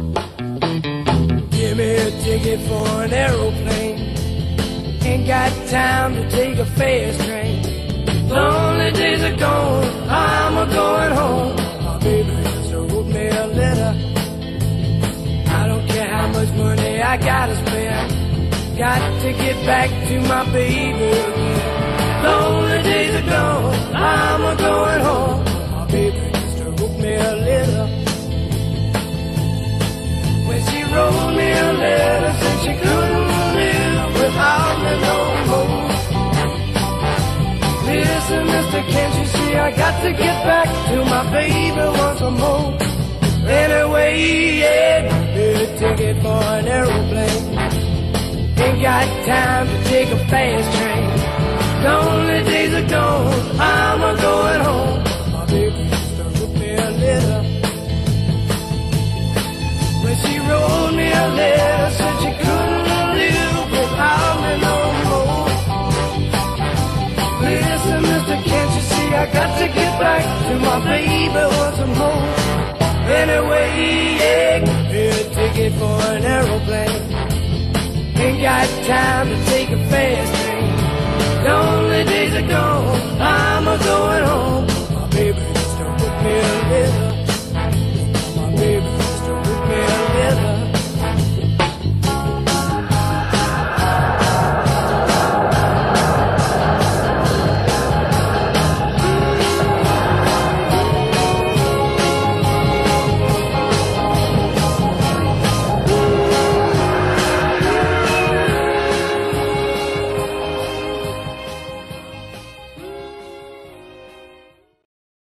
Give me a ticket for an aeroplane. Ain't got time to take a fast train. Lonely days are gone, I'm a going home. My baby just wrote me a letter. I don't care how much money I gotta spend. Got to get back to my baby again. I got to get back to my baby once more? Anyway, yeah, a ticket for an aeroplane. Ain't got time to take a fast train. Lonely days are gone, I'm a going home. My baby used to wrote me a letter. When she wrote me a letter, said she couldn't live without me no more. Listen, I got to get back to my baby once more? Anyway, yeah, get a ticket for an aeroplane. Ain't got time to take a fast train. Lonely days are gone,